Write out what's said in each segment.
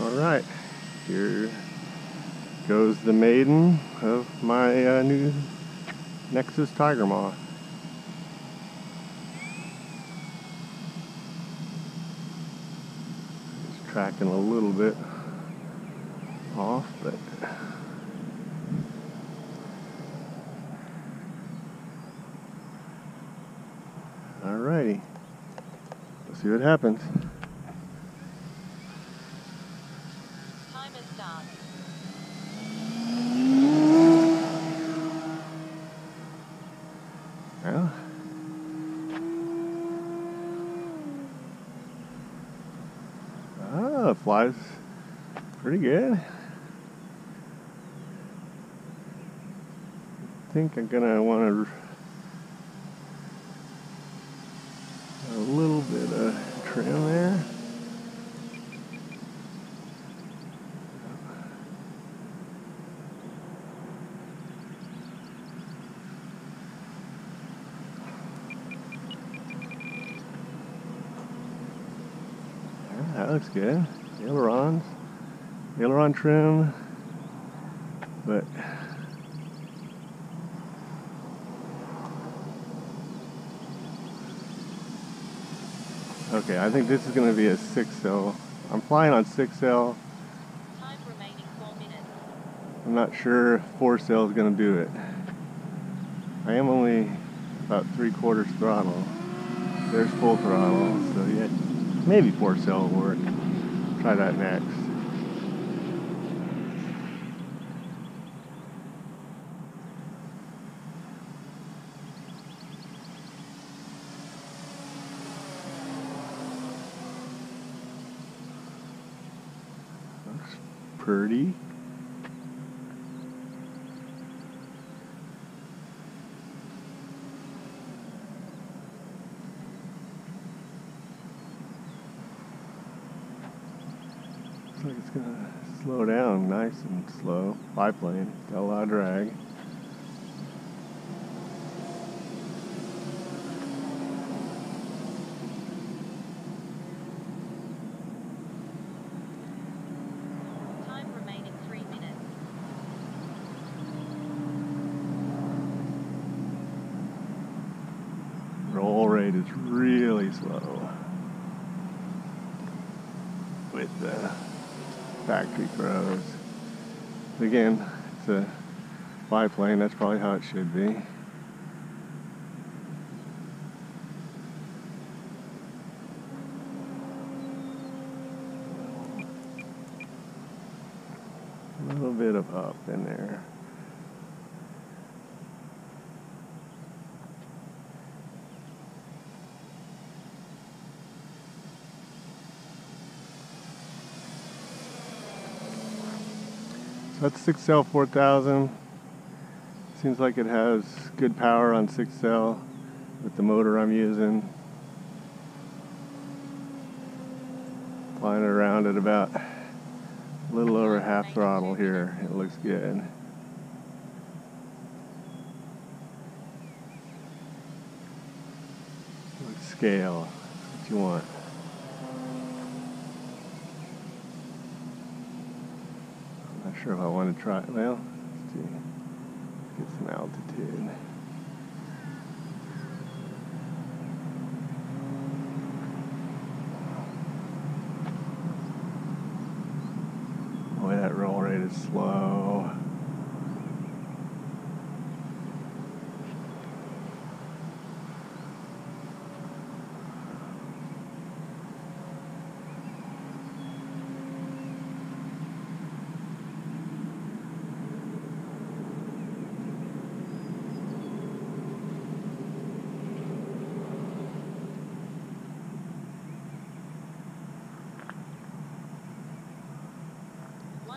All right, here goes the maiden of my uh, new Nexa Tiger Moth. It's tracking a little bit off, but Alrighty, let's see what happens. Timer. Well, ah, flies pretty good. I think I'm gonna want to a little bit of trim there. Yeah, that looks good. Ailerons, aileron trim, but okay, I think this is going to be a six cell. I'm flying on six cell. Time remaining 4 minutes. I'm not sure if four cell is going to do it. I am only about three quarters throttle. There's full throttle, so yeah, maybe four cell will work. Try that next. Looks pretty. Looks like it's gonna slow down nice and slow. Biplane, got a lot of drag. Time remaining 3 minutes. Roll rate is really slow with the factory throws. Again, it's a biplane, that's probably how it should be. A little bit of up in there. So that's 6L 4000. Seems like it has good power on 6L with the motor I'm using. Flying around at about a little over half throttle here. It looks good. Looks scale. That's what you want. I'm not sure if I want to try. Well, let's see. Get some altitude. Boy, that roll rate is slow.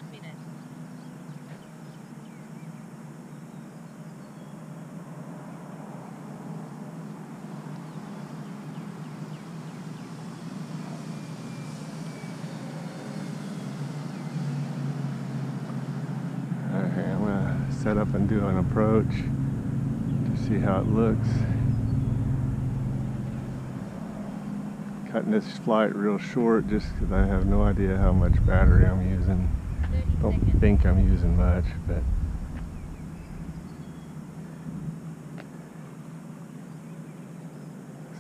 One minute. I'm gonna set up and do an approach to see how it looks. cutting this flight real short just because I have no idea how much battery I'm using. 30 Don't seconds. think I'm using much, but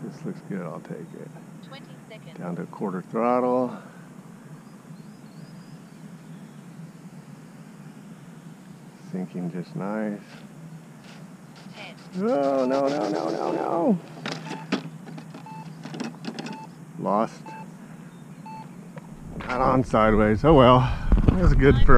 this looks good. I'll take it. 20 seconds. Down to a quarter throttle. Sinking just nice. 10. No, no, no, no, no, no. Lost. Got on sideways. Oh well. That was good for